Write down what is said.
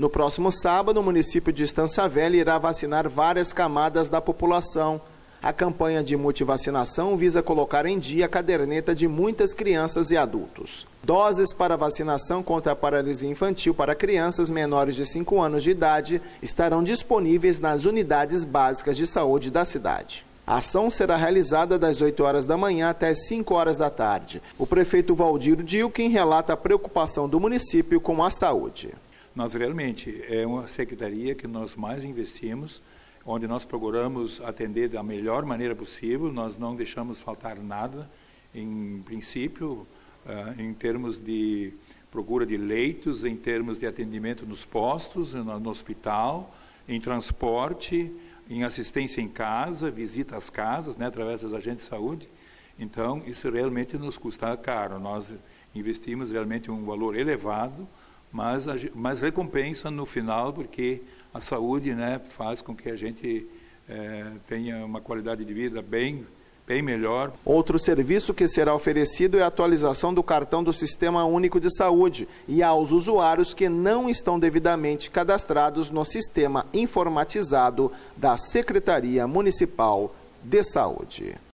No próximo sábado, o município de Estância Velha irá vacinar várias camadas da população. A campanha de multivacinação visa colocar em dia a caderneta de muitas crianças e adultos. Doses para vacinação contra a paralisia infantil para crianças menores de 5 anos de idade estarão disponíveis nas unidades básicas de saúde da cidade. A ação será realizada das 8 horas da manhã até 5 horas da tarde. O prefeito Valdir Dilkin relata a preocupação do município com a saúde. Nós realmente é uma secretaria que nós mais investimos onde nós procuramos atender da melhor maneira possível, nós não deixamos faltar nada, em princípio, uh, em termos de procura de leitos, em termos de atendimento nos postos, no, no hospital, em transporte, em assistência em casa, visita às casas, né, através dos agentes de saúde. Então, isso realmente nos custa caro. Nós investimos realmente um valor elevado, mas, mas recompensa no final, porque a saúde né, faz com que a gente é, tenha uma qualidade de vida bem, bem melhor. Outro serviço que será oferecido é a atualização do cartão do Sistema Único de Saúde e aos usuários que não estão devidamente cadastrados no sistema informatizado da Secretaria Municipal de Saúde.